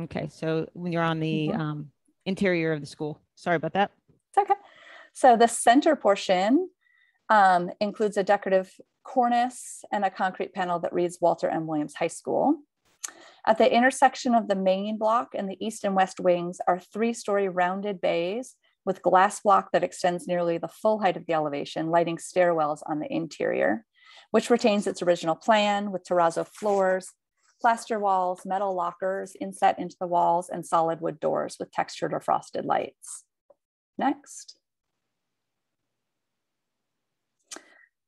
Okay, so when you're on the Mhm. um, interior of the school, sorry about that. It's okay. So the center portion um, includes a decorative cornice and a concrete panel that reads Walter M. Williams High School. At the intersection of the main block and the east and west wings are three-story rounded bays with glass block that extends nearly the full height of the elevation, lighting stairwells on the interior, which retains its original plan with terrazzo floors, plaster walls, metal lockers inset into the walls, and solid wood doors with textured or frosted lights. Next.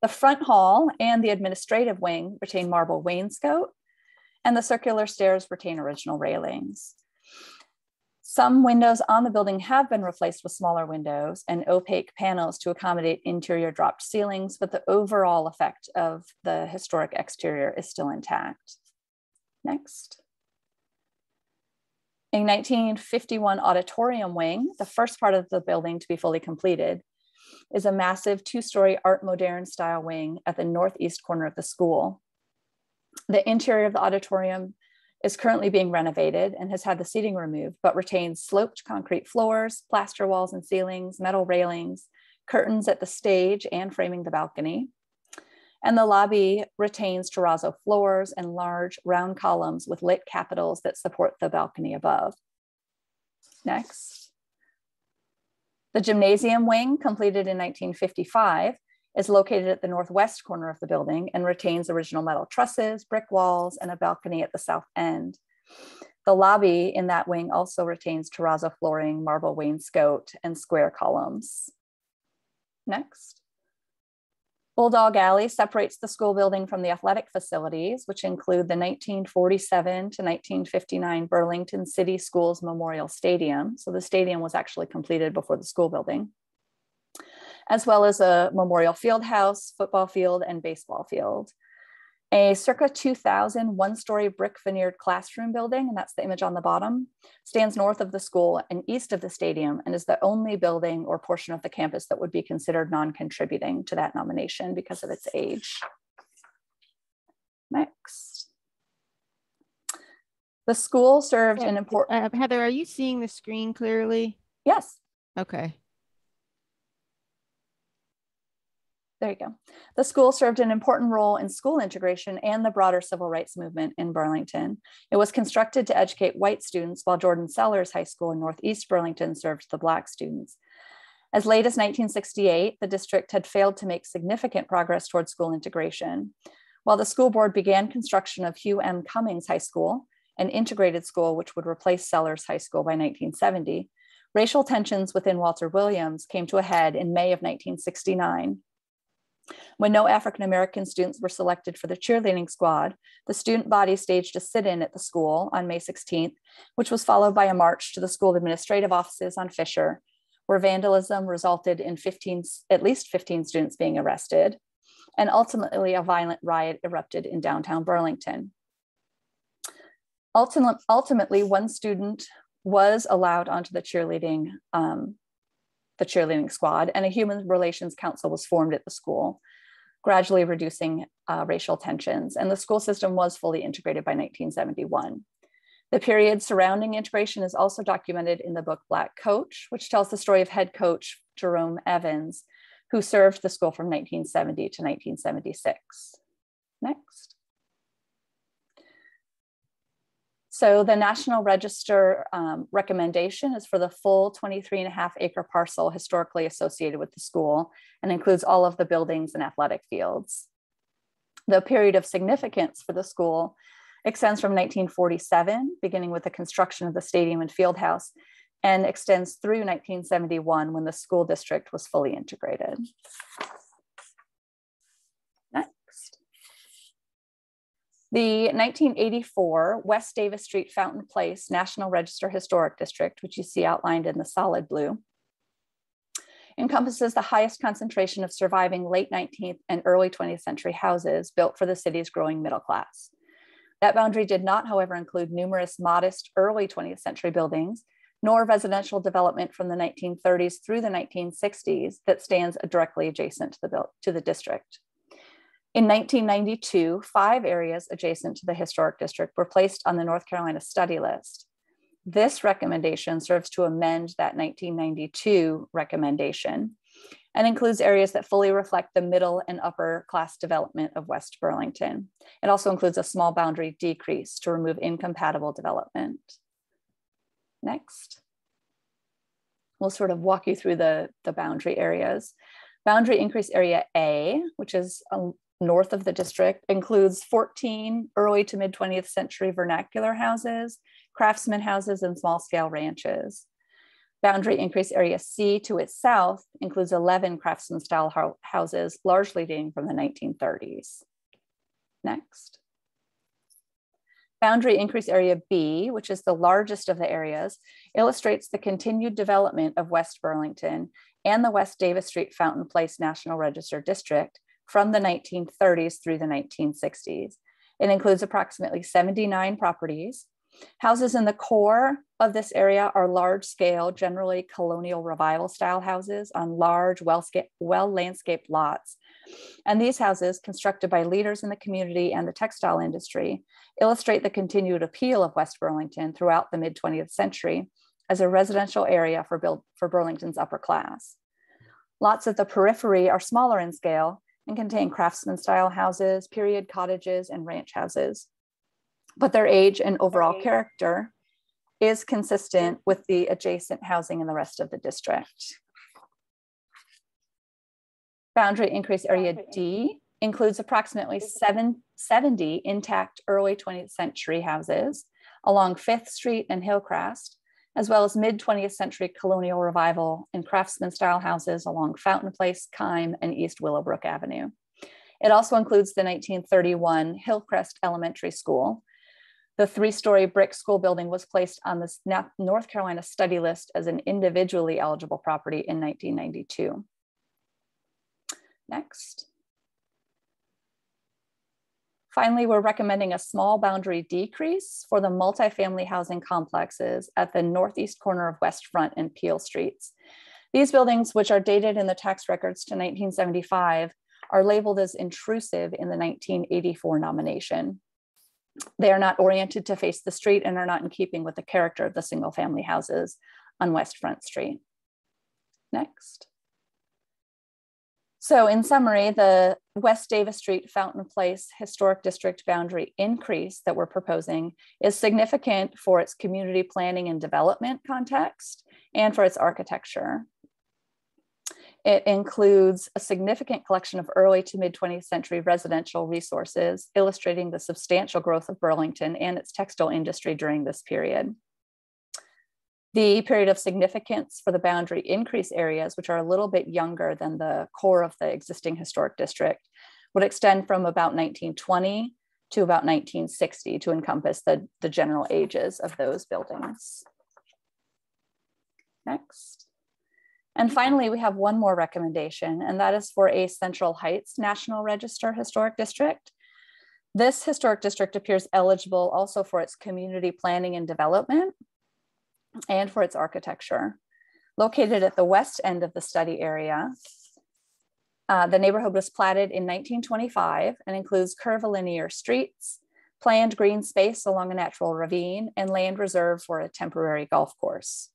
The front hall and the administrative wing retain marble wainscot, and the circular stairs retain original railings. Some windows on the building have been replaced with smaller windows and opaque panels to accommodate interior dropped ceilings, but the overall effect of the historic exterior is still intact. Next. A 1951 auditorium wing, the first part of the building to be fully completed, is a massive two-story art moderne style wing at the northeast corner of the school. The interior of the auditorium is currently being renovated and has had the seating removed, but retains sloped concrete floors, plaster walls and ceilings, metal railings, curtains at the stage and framing the balcony. And the lobby retains terrazzo floors and large round columns with lit capitals that support the balcony above. Next. The gymnasium wing, completed in 1955, is located at the northwest corner of the building and retains original metal trusses, brick walls, and a balcony at the south end. The lobby in that wing also retains terrazzo flooring, marble wainscot, and square columns. Next. Bulldog Alley separates the school building from the athletic facilities, which include the 1947 to 1959 Burlington City Schools Memorial Stadium. So the stadium was actually completed before the school building as well as a memorial field house, football field, and baseball field. A circa 2000 one-story brick veneered classroom building, and that's the image on the bottom, stands north of the school and east of the stadium and is the only building or portion of the campus that would be considered non-contributing to that nomination because of its age. Next. The school served an important, Uh, Heather, are you seeing the screen clearly? yes, Okay. There you go. The school served an important role in school integration and the broader civil rights movement in Burlington. It was constructed to educate white students, while Jordan Sellers High School in Northeast Burlington served the Black students. As late as 1968, the district had failed to make significant progress toward school integration. While the school board began construction of Hugh M. Cummings High School, an integrated school which would replace Sellers High School by 1970, racial tensions within Walter Williams came to a head in May of 1969 when no African American students were selected for the cheerleading squad, the student body staged a sit in at the school on May 16th, which was followed by a march to the school administrative offices on Fisher, where vandalism resulted in 15, at least 15 students being arrested. And ultimately, a violent riot erupted in downtown Burlington. Ultimately, one student was allowed onto the cheerleading um, the cheerleading squad, and a human relations council was formed at the school, gradually reducing uh, racial tensions. And the school system was fully integrated by 1971. The period surrounding integration is also documented in the book Black Coach, which tells the story of head coach Jerome Evans, who served the school from 1970 to 1976. Next. So the National Register um, recommendation is for the full 23 and a half acre parcel historically associated with the school and includes all of the buildings and athletic fields. The period of significance for the school extends from 1947, beginning with the construction of the stadium and field house, and extends through 1971 when the school district was fully integrated. Next. The 1984 West Davis Street Fountain Place National Register Historic District, which you see outlined in the solid blue, encompasses the highest concentration of surviving late 19th and early 20th century houses built for the city's growing middle class. That boundary did not, however, include numerous modest early 20th century buildings, nor residential development from the 1930s through the 1960s that stands directly adjacent to the, to the district. In 1992, five areas adjacent to the historic district were placed on the North Carolina study list. This recommendation serves to amend that 1992 recommendation and includes areas that fully reflect the middle and upper class development of West Burlington. It also includes a small boundary decrease to remove incompatible development. Next. We'll sort of walk you through the, the boundary areas. Boundary increase area A, which is north of the district, includes 14 early to mid 20th century vernacular houses, craftsman houses, and small scale ranches. Boundary increase area C to its south includes 11 craftsman style houses, largely dating from the 1930s. Next. Boundary increase area B, which is the largest of the areas, illustrates the continued development of West Burlington and the West Davis Street Fountain Place National Register District from the 1930s through the 1960s. It includes approximately 79 properties, Houses in the core of this area are large scale, generally colonial revival style houses on large, well, landscaped lots. And these houses, constructed by leaders in the community and the textile industry, illustrate the continued appeal of West Burlington throughout the mid 20th century as a residential area for, for Burlington's upper class. Lots at the periphery are smaller in scale and contain craftsman style houses, period cottages, and ranch houses. But their age and overall character is consistent with the adjacent housing in the rest of the district. Boundary increase area D includes approximately seven, 70 intact early 20th century houses along 5th Street and Hillcrest, as well as mid 20th century colonial revival and craftsman style houses along Fountain Place, Kyme, and East Willowbrook Avenue. It also includes the 1931 Hillcrest Elementary School, the three-story brick school building was placed on the North Carolina study list as an individually eligible property in 1992. Next. Finally, we're recommending a small boundary decrease for the multifamily housing complexes at the northeast corner of West Front and Peel Streets. These buildings, which are dated in the tax records to 1975, are labeled as intrusive in the 1984 nomination. They are not oriented to face the street and are not in keeping with the character of the single family houses on West Front Street. Next. So in summary, the West Davis Street Fountain Place Historic District boundary increase that we're proposing is significant for its community planning and development context and for its architecture. It includes a significant collection of early to mid 20th century residential resources, illustrating the substantial growth of Burlington and its textile industry during this period. The period of significance for the boundary increase areas, which are a little bit younger than the core of the existing historic district, would extend from about 1920 to about 1960 to encompass the, the general ages of those buildings. Next. And finally, we have one more recommendation, and that is for a Central Heights National Register Historic District. This historic district appears eligible also for its community planning and development and for its architecture. Located at the west end of the study area, uh, the neighborhood was platted in 1925 and includes curvilinear streets, planned green space along a natural ravine, and land reserved for a temporary golf course.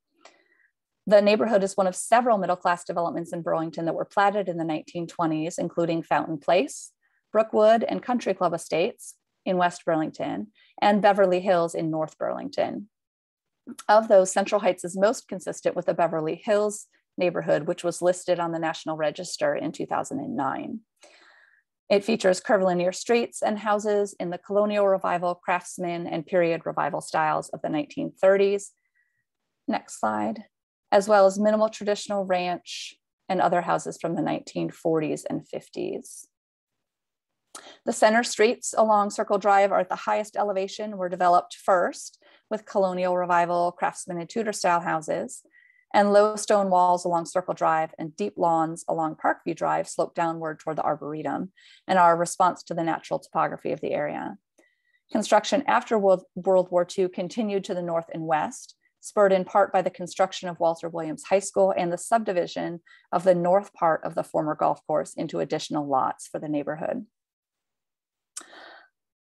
The neighborhood is one of several middle class developments in Burlington that were platted in the 1920s, including Fountain Place, Brookwood, and Country Club Estates in West Burlington, and Beverly Hills in North Burlington. Of those, Central Heights is most consistent with the Beverly Hills neighborhood, which was listed on the National Register in 2009. It features curvilinear streets and houses in the colonial revival, craftsman, and period revival styles of the 1930s. Next slide as well as minimal traditional ranch and other houses from the 1940s and 50s. The center streets along Circle Drive are at the highest elevation were developed first with colonial revival, craftsman and Tudor style houses, and low stone walls along Circle Drive and deep lawns along Parkview Drive slope downward toward the Arboretum and are a response to the natural topography of the area. Construction after World, War II continued to the north and west, spurred in part by the construction of Walter Williams High School and the subdivision of the north part of the former golf course into additional lots for the neighborhood.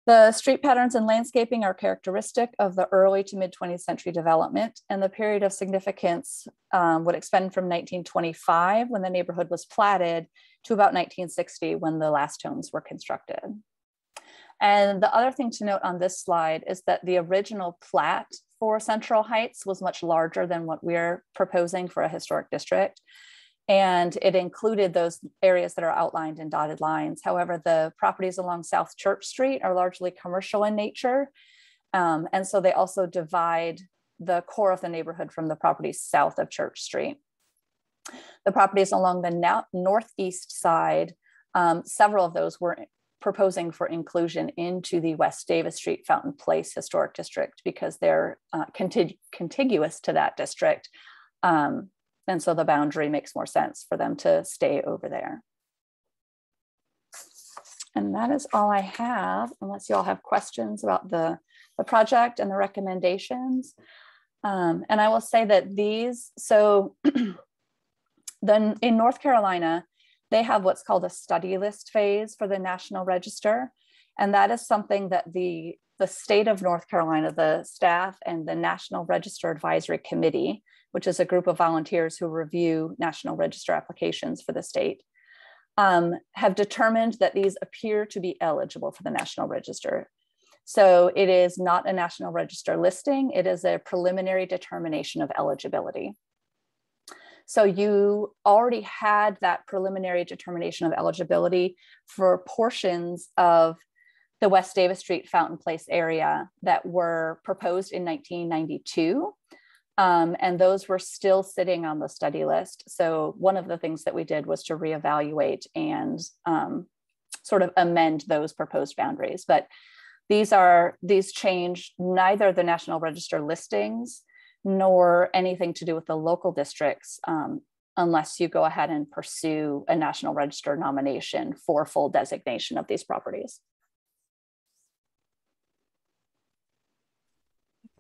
The street patterns and landscaping are characteristic of the early to mid 20th century development, and the period of significance um, would extend from 1925 when the neighborhood was platted to about 1960 when the last homes were constructed. And the other thing to note on this slide is that the original plat for Central Heights was much larger than what we're proposing for a historic district. And it included those areas that are outlined in dotted lines. However, the properties along South Church Street are largely commercial in nature. Um, and so they also divide the core of the neighborhood from the properties south of Church Street. The properties along the northeast side, um, several of those were proposing for inclusion into the West Davis Street Fountain Place Historic District because they're uh, contig contiguous to that district. Um, and so the boundary makes more sense for them to stay over there. And that is all I have, unless you all have questions about the, the project and the recommendations. Um, and I will say that these, so then in North Carolina, they have what's called a study list phase for the National Register. And that is something that the, the state of North Carolina, the staff and the National Register Advisory Committee, which is a group of volunteers who review National Register applications for the state, um, have determined that these appear to be eligible for the National Register. So it is not a National Register listing, it is a preliminary determination of eligibility. So you already had that preliminary determination of eligibility for portions of the West Davis Street Fountain Place area that were proposed in 1992. Um, and those were still sitting on the study list. So one of the things that we did was to reevaluate and um, sort of amend those proposed boundaries. But these are, these change neither the National Register listings nor anything to do with the local districts um, unless you go ahead and pursue a National Register nomination for full designation of these properties.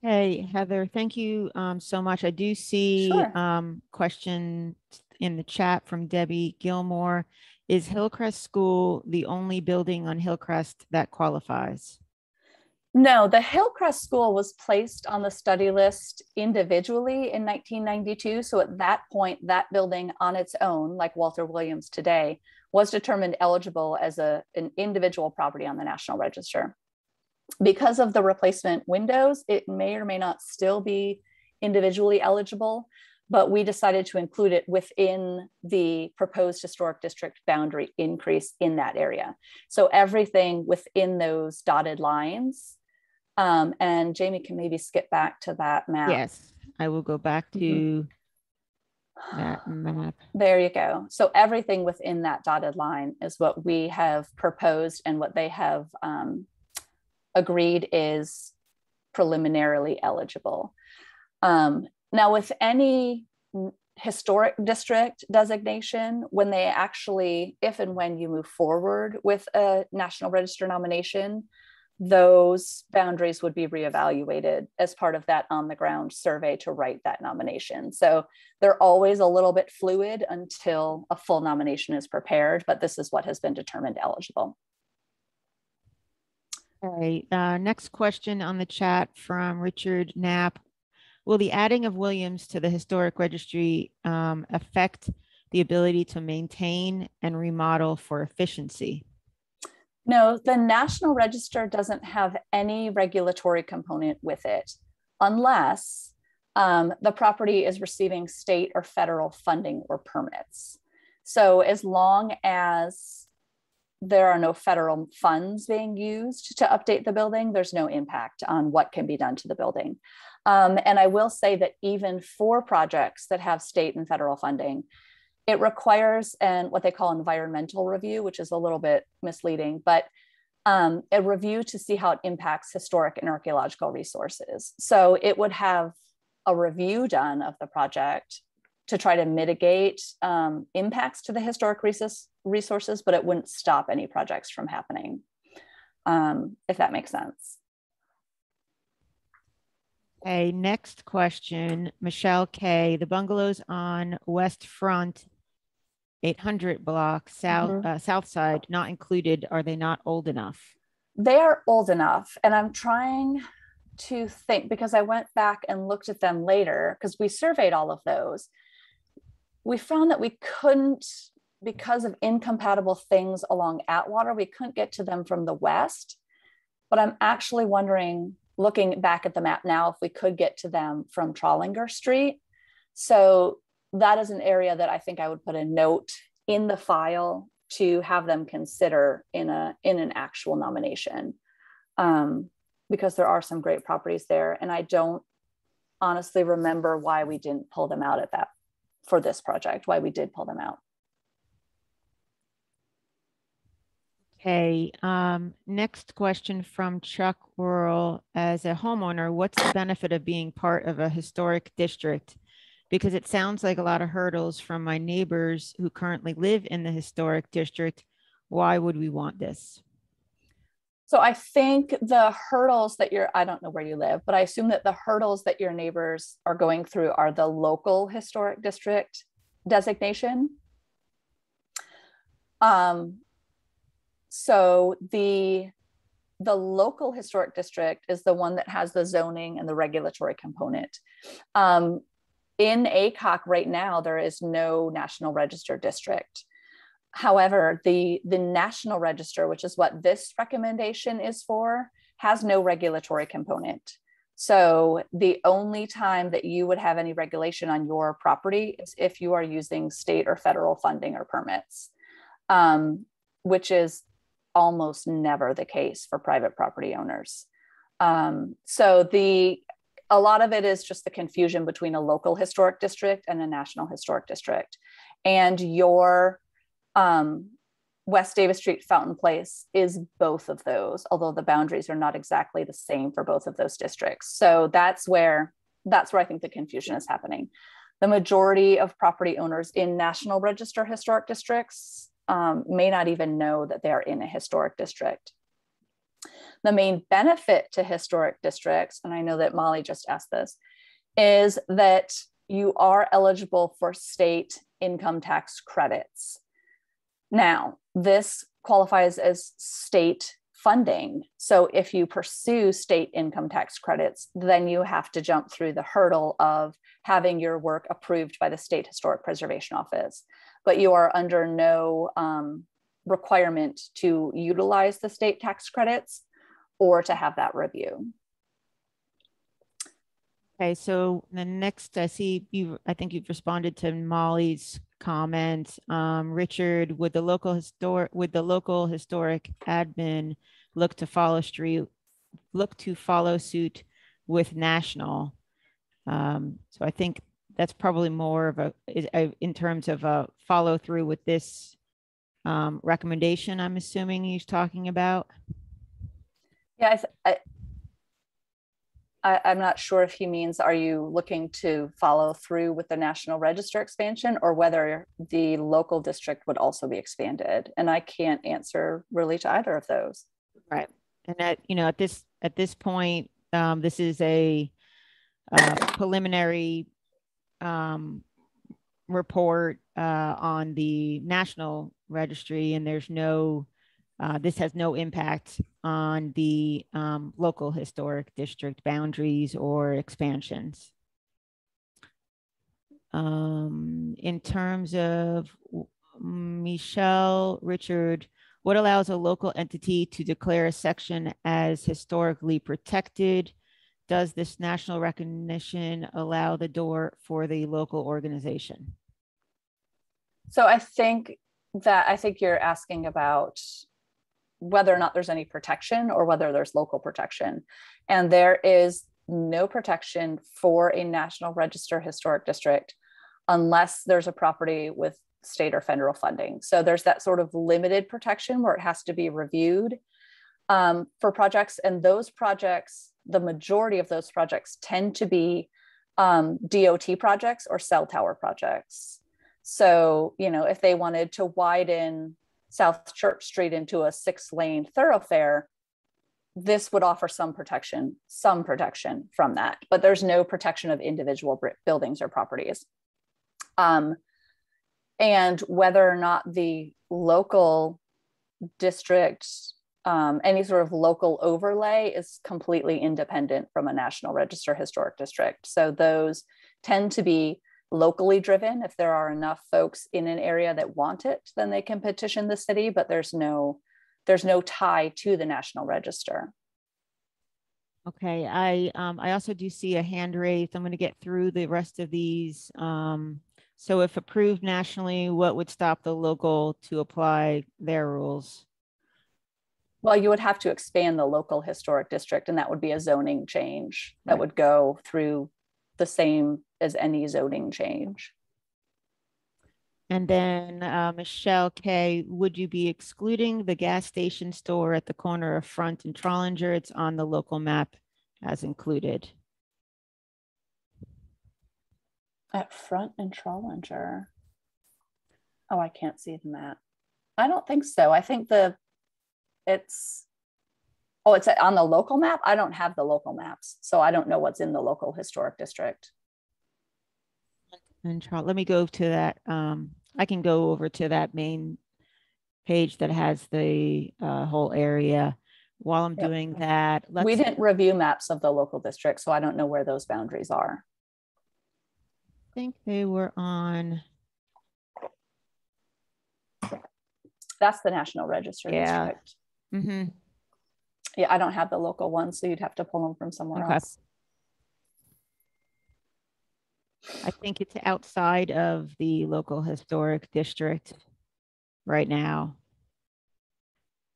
Hey, Heather, thank you um, so much. I do see Sure. um, question in the chat from Debbie Gilmore. Is Hillcrest School the only building on Hillcrest that qualifies? No, the Hillcrest School was placed on the study list individually in 1992. So at that point, that building on its own, like Walter Williams today, was determined eligible as a, an individual property on the National Register. Because of the replacement windows, it may or may not still be individually eligible, but we decided to include it within the proposed historic district boundary increase in that area. So everything within those dotted lines um, and Jamie can maybe skip back to that map. Yes, I will go back to Mhm. that map. There you go. So everything within that dotted line is what we have proposed and what they have um, agreed is preliminarily eligible. Um, now, with any historic district designation, when they actually, if and when you move forward with a National Register nomination, those boundaries would be reevaluated as part of that on the ground survey to write that nomination. So they're always a little bit fluid until a full nomination is prepared, but this is what has been determined eligible. Right, uh, next question on the chat from Richard Knapp. Will the adding of Williams to the historic registry um, affect the ability to maintain and remodel for efficiency? No, the National Register doesn't have any regulatory component with it unless um, the property is receiving state or federal funding or permits. So as long as there are no federal funds being used to update the building, there's no impact on what can be done to the building. Um, and I will say that even for projects that have state and federal funding, it requires an what they call environmental review, which is a little bit misleading, but um, a review to see how it impacts historic and archaeological resources. So it would have a review done of the project to try to mitigate um, impacts to the historic resource, resources, but it wouldn't stop any projects from happening, um, if that makes sense. Okay, next question, Michelle K. The bungalows on West Front 800 block, south, Mhm. uh, south side, not included. Are they not old enough? they are old enough, and I'm trying to think because I went back and looked at them later because we surveyed all of those. We found that we couldn't, because of incompatible things along Atwater, we couldn't get to them from the west. But I'm actually wondering, looking back at the map now, if we could get to them from Trollinger Street. So that is an area that I think I would put a note in the file to have them consider in a in an actual nomination. Um, because there are some great properties there. And I don't honestly remember why we didn't pull them out at that for this project, why we did pull them out. Okay, um, next question from Chuck Worrell. As a homeowner, what's the benefit of being part of a historic district? Because it sounds like a lot of hurdles from my neighbors who currently live in the historic district. Why would we want this? So I think the hurdles that you're, I don't know where you live, but I assume that the hurdles that your neighbors are going through are the local historic district designation. Um, so the the local historic district is the one that has the zoning and the regulatory component. Um, in ACOC right now, there is no national register district. However, the, the National Register, which is what this recommendation is for, has no regulatory component. So the only time that you would have any regulation on your property is if you are using state or federal funding or permits, um, which is almost never the case for private property owners. Um, so the a lot of it is just the confusion between a local historic district and a national historic district. And your um, West Davis Street Fountain Place is both of those, although the boundaries are not exactly the same for both of those districts. So that's where that's where I think the confusion is happening. The majority of property owners in National Register historic districts um, may not even know that they are in a historic district. The main benefit to historic districts, and I know that Molly just asked this, is that you are eligible for state income tax credits. Now, this qualifies as state funding. So if you pursue state income tax credits, then you have to jump through the hurdle of having your work approved by the State Historic Preservation Office. But you are under no um, requirement to utilize the state tax credits or to have that review. Okay, so the next I see you, I think you've responded to Molly's comment. Um, Richard, would the local historic, would the local historic admin look to follow street, look to follow suit with national? Um, so I think that's probably more of a, in terms of a follow through with this um, recommendation, I'm assuming he's talking about. Yeah, I, I, am not sure if he means are you looking to follow through with the national register expansion or whether the local district would also be expanded? And i can't answer really to either of those. Right. And at you know at this at this point um, this is a uh, preliminary um, report uh, on the national registry and there's no uh, this has no impact on the um, local historic district boundaries or expansions. Um, in terms of Michelle Richard, what allows a local entity to declare a section as historically protected? Does this national recognition allow the door for the local organization? So I think that I think you're asking about whether or not there's any protection or whether there's local protection. And there is no protection for a National Register Historic District unless there's a property with state or federal funding. So there's that sort of limited protection where it has to be reviewed um, for projects. And those projects, the majority of those projects tend to be um, DOT projects or cell tower projects. So, you know, if they wanted to widen South Church Street into a six lane thoroughfare, this would offer some protection, some protection from that, but there's no protection of individual buildings or properties. Um, and whether or not the local district um, any sort of local overlay is completely independent from a National Register Historic District. So those tend to be locally driven. If there are enough folks in an area that want it, then they can petition the city, but there's no there's no tie to the National Register. Okay, I um, I also do see a hand raised. I'm going to get through the rest of these. Um, so if approved nationally, what would stop the local to apply their rules? Well, you would have to expand the local historic district, and that would be a zoning change that Right. would go through the same as any zoning change. And then uh, Michelle K, would you be excluding the gas station store at the corner of Front and Trollinger? It's on the local map as included. At Front and Trollinger. Oh, I can't see the map. I don't think so. I think the, it's, oh, it's on the local map? I don't have the local maps, so I don't know what's in the local historic district. And Charles, let me go to that. Um, I can go over to that main page that has the uh, whole area. While I'm Yep. doing that, let's. We didn't review maps of the local district, so I don't know where those boundaries are. I think they were on, That's the National Register Yeah. district. mhm. Yeah, I don't have the local ones, so you'd have to pull them from somewhere Okay. else. I think it's outside of the local historic district right now.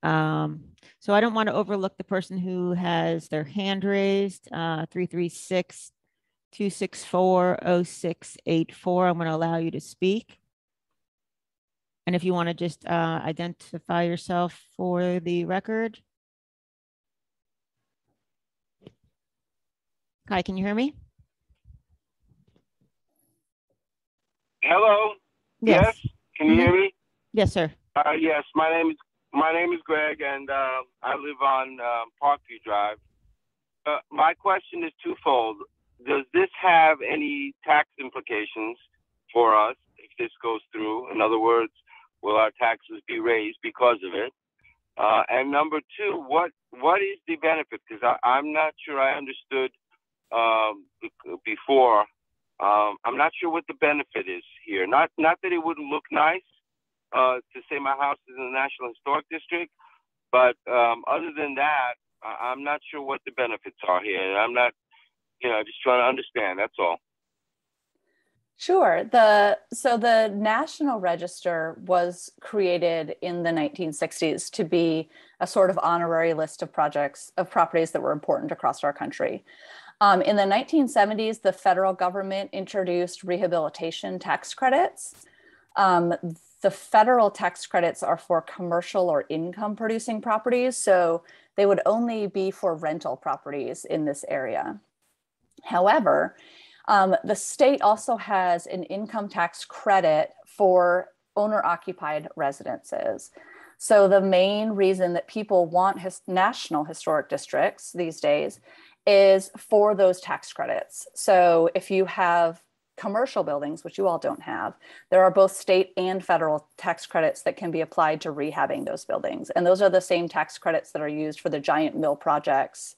Um, so I don't want to overlook the person who has their hand raised, uh, three, three, six, two, six, four, oh, six, eight, four. I'm going to allow you to speak. And if you want to just, uh, identify yourself for the record. Hi, can you hear me? Hello. Yes. Can you hear me? Yes, sir. Uh, yes. My name is my name is Greg, and uh, I live on um, Parkview Drive. Uh, my question is twofold. Does this have any tax implications for us if this goes through? In other words, will our taxes be raised because of it? Uh, and number two, what what is the benefit? Because I'm not sure I understood um, before. Um, I'm not sure what the benefit is here. Not not that it wouldn't look nice uh, to say my house is in the National Historic District, but um, other than that, I- I'm not sure what the benefits are here. And I'm not, you know, just trying to understand. That's all. Sure. The so the National Register was created in the 1960s to be a sort of honorary list of projects of properties that were important across our country. Um, in the 1970s, the federal government introduced rehabilitation tax credits. Um, the federal tax credits are for commercial or income producing properties, so they would only be for rental properties in this area. However, um, the state also has an income tax credit for owner occupied residences. So, the main reason that people want his national historic districts these days is for those tax credits. So, if you have commercial buildings, which you all don't have, there are both state and federal tax credits that can be applied to rehabbing those buildings. And those are the same tax credits that are used for the giant mill projects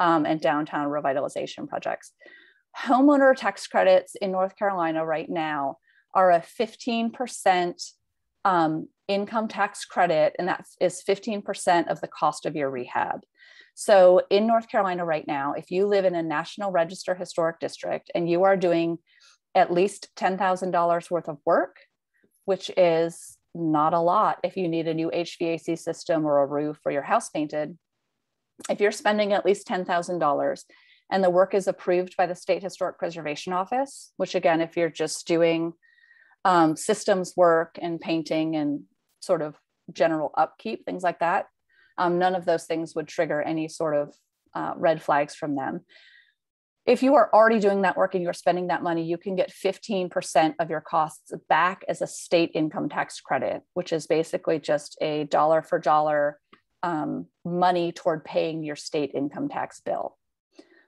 um, and downtown revitalization projects homeowner tax credits in North Carolina right now are a 15% um, income tax credit, and that is 15% of the cost of your rehab. So in North Carolina right now, if you live in a National Register Historic District and you are doing at least $10,000 worth of work, which is not a lot if you need a new HVAC system or a roof or your house painted, if you're spending at least $10,000 and the work is approved by the State Historic Preservation Office, which again, if you're just doing um, systems work and painting and sort of general upkeep, things like that, um, none of those things would trigger any sort of uh, red flags from them. If you are already doing that work and you're spending that money, you can get 15% of your costs back as a state income tax credit, which is basically just a dollar for dollar um, money toward paying your state income tax bill.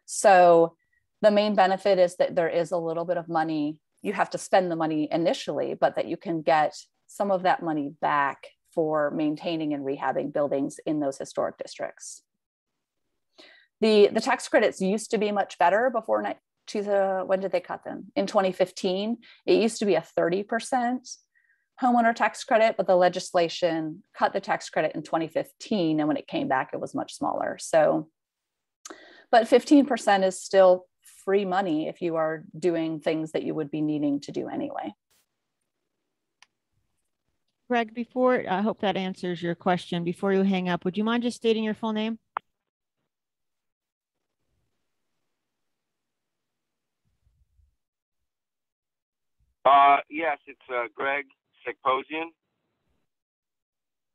So the main benefit is that there is a little bit of money. You have to spend the money initially, but that you can get some of that money back for maintaining and rehabbing buildings in those historic districts. The, the tax credits used to be much better before to the, when did they cut them? In 2015, it used to be a 30% homeowner tax credit, but the legislation cut the tax credit in 2015. And when it came back, it was much smaller. So, but 15% is still free money if you are doing things that you would be needing to do anyway. Greg, before I hope that answers your question. Before you hang up, would you mind just stating your full name? Uh, yes, it's uh, Greg Seposian.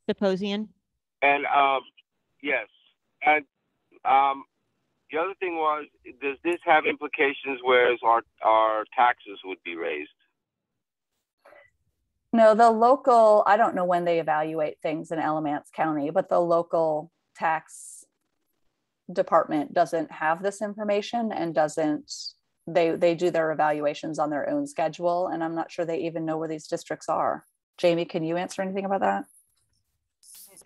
Seposian. And um, yes, and um, the other thing was, does this have implications where our our taxes would be raised? No, the local, I don't know when they evaluate things in Alamance County, but the local tax department doesn't have this information and doesn't they they do their evaluations on their own schedule and i'm not sure they even know where these districts are. Jamie can you answer anything about that?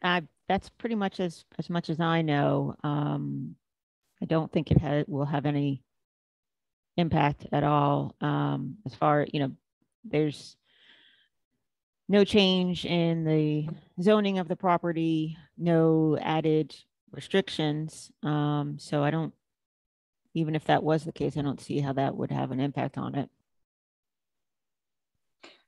I, that's pretty much as as much as i know. Um, i don't think it will have any impact at all. Um, as far you know there's no change in the zoning of the property no added restrictions um, so i don't even if that was the case, I don't see how that would have an impact on it.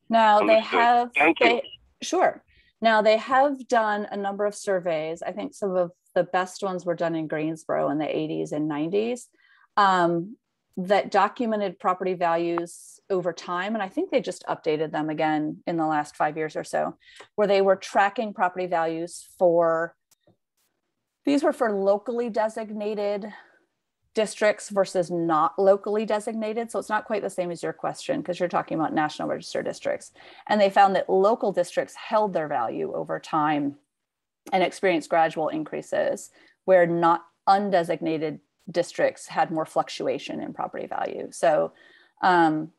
Now they have, Thank you. they, sure. Now they have done a number of surveys. I think some of the best ones were done in Greensboro in the 80s and 90s um, that documented property values over time. And I think they just updated them again in the last five years or so, where they were tracking property values for, these were for locally designated districts versus not locally designated. So it's not quite the same as your question because you're talking about national register districts. And they found that local districts held their value over time and experienced gradual increases, where not undesignated districts had more fluctuation in property value. So um,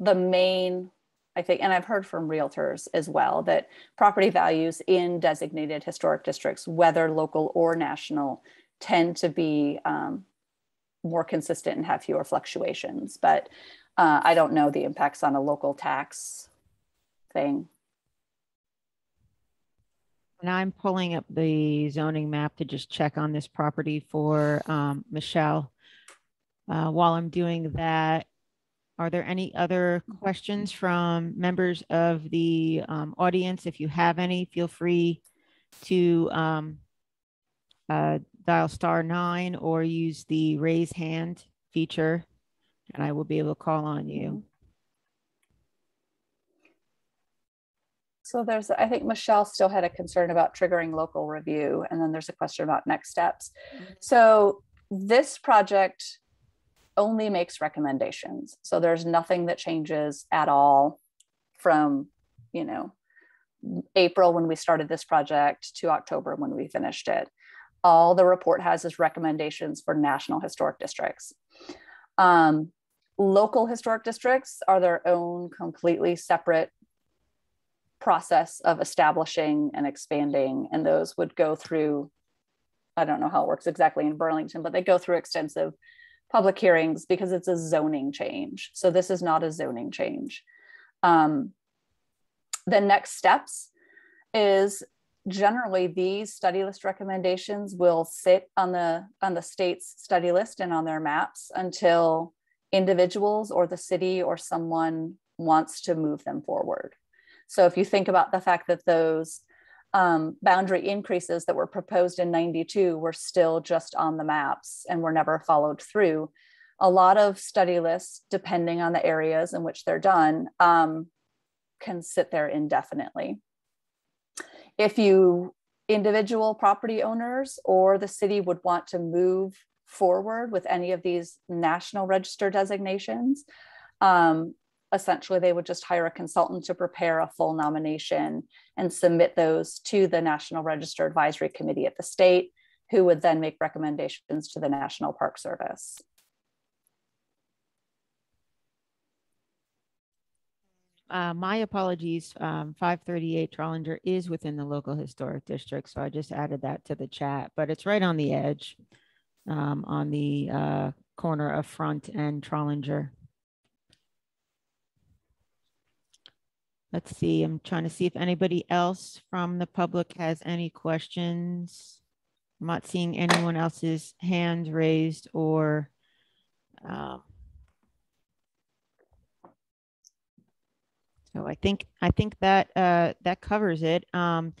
the main I think, and I've heard from realtors as well that property values in designated historic districts, whether local or national, tend to be um, more consistent and have fewer fluctuations. But uh, I don't know the impacts on a local tax thing. And I'm pulling up the zoning map to just check on this property for um, Michelle. Uh, while I'm doing that, are there any other questions from members of the um, audience? If you have any, feel free to um, uh, dial star nine or use the raise hand feature and I will be able to call on you. So there's, I think Michelle still had a concern about triggering local review. And then there's a question about next steps. Mm-hmm. So this project only makes recommendations. So there's nothing that changes at all from, you know, April when we started this project to October when we finished it all the report has is recommendations for national historic districts. Um, local historic districts are their own completely separate process of establishing and expanding, and those would go through, I don't know how it works exactly in Burlington, but they go through extensive public hearings because it's a zoning change. So this is not a zoning change. Um, the next steps is generally these study list recommendations will sit on the on the state's study list and on their maps until individuals or the city or someone wants to move them forward. So if you think about the fact that those um, boundary increases that were proposed in 92 were still just on the maps and were never followed through, a lot of study lists, depending on the areas in which they're done, um, can sit there indefinitely. If you individual property owners or the city would want to move forward with any of these national register designations, um, essentially they would just hire a consultant to prepare a full nomination and submit those to the National Register Advisory Committee at the state, who would then make recommendations to the National Park Service. uh, my apologies, um, five thirty-eight Trollinger is within the local historic district, so I just added that to the chat, but it's right on the edge. Um, on the, uh, corner of Front and Trollinger. Let's see, I'm trying to see if anybody else from the public has any questions. I'm not seeing anyone else's hand raised or, um, So I think, I think that, uh, that covers it. Um,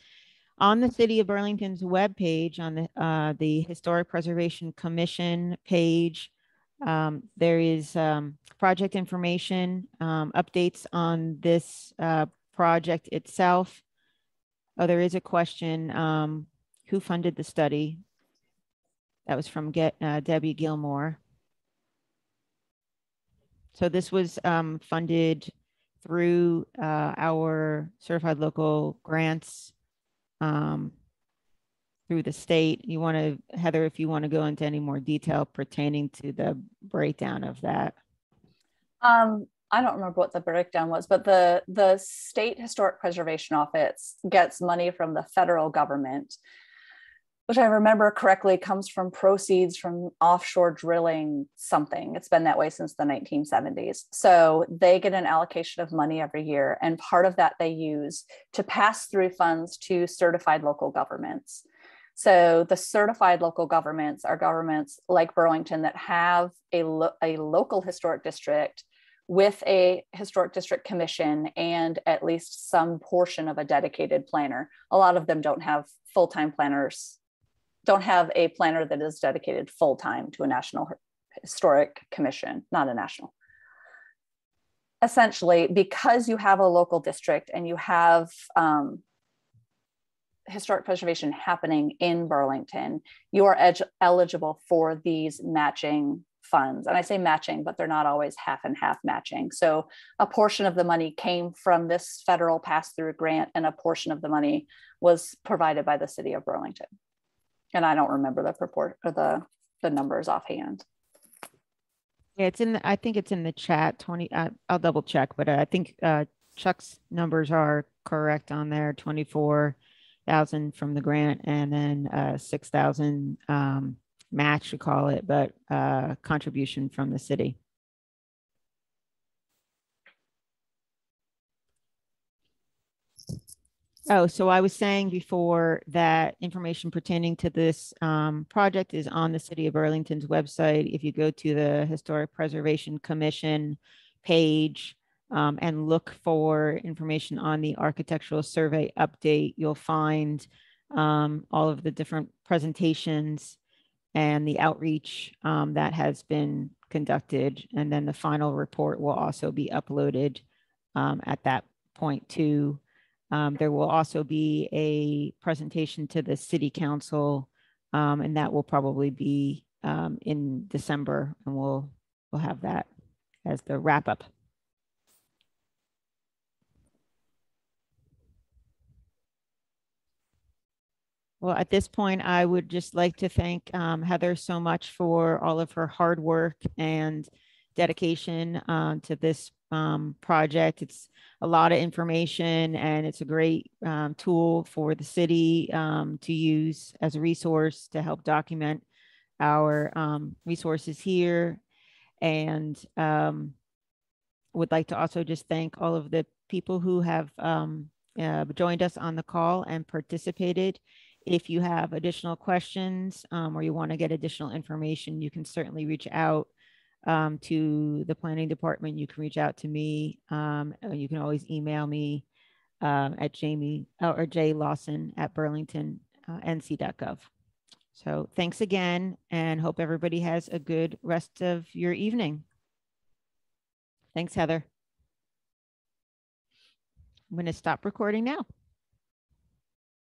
on the City of Burlington's webpage, on the, uh, the Historic Preservation Commission page, um, there is, um, project information, um, updates on this, uh, project itself. Oh, there is a question, um, who funded the study? That was from Get, uh, Debbie Gilmore. So this was, um, funded through uh, our certified local grants um, through the state. You want to, Heather, if you want to go into any more detail pertaining to the breakdown of that. Um, I don't remember what the breakdown was, but the the state historic preservation office gets money from the federal government which I remember correctly comes from proceeds from offshore drilling something. It's been that way since the 1970s. So they get an allocation of money every year, and part of that they use to pass through funds to certified local governments. So the certified local governments are governments like Burlington that have a, lo- a local historic district with a historic district commission and at least some portion of a dedicated planner. A lot of them don't have full-time planners don't have a planner that is dedicated full time to a national historic commission, not a national. Essentially, because you have a local district and you have um, historic preservation happening in Burlington, you are eligible for these matching funds. And I say matching, but they're not always half and half matching. So a portion of the money came from this federal pass through grant, and a portion of the money was provided by the city of Burlington and I don't remember the purport or the the numbers offhand. Yeah, it's in. The, I think it's in the chat. Twenty. Uh, I'll double check, but I think uh, Chuck's numbers are correct on there. Twenty four thousand from the grant, and then uh, six thousand um, match, we call it, but uh, contribution from the city. Oh, so I was saying before that information pertaining to this um, project is on the City of Burlington's website. If you go to the Historic Preservation Commission page um, and look for information on the architectural survey update, you'll find um, all of the different presentations and the outreach um, that has been conducted. And then the final report will also be uploaded um, at that point too. Um, there will also be a presentation to the city council, um, and that will probably be in December, and we'll we'll have that as the wrap up. Well, at this point, I would just like to thank um, Heather so much for all of her hard work and dedication uh, to this um, project. It's a lot of information and it's a great um, tool for the city um, to use as a resource to help document our um, resources here. And um, would like to also just thank all of the people who have uh, joined us on the call and participated. If you have additional questions or you want to get additional information, you can certainly reach out um, to the planning department, you can reach out to me. Um, you can always email me um, at Jamie uh, or J Lawson at burlingtonnc.gov. Uh, so thanks again and hope everybody has a good rest of your evening. Thanks, Heather. I'm going to stop recording now.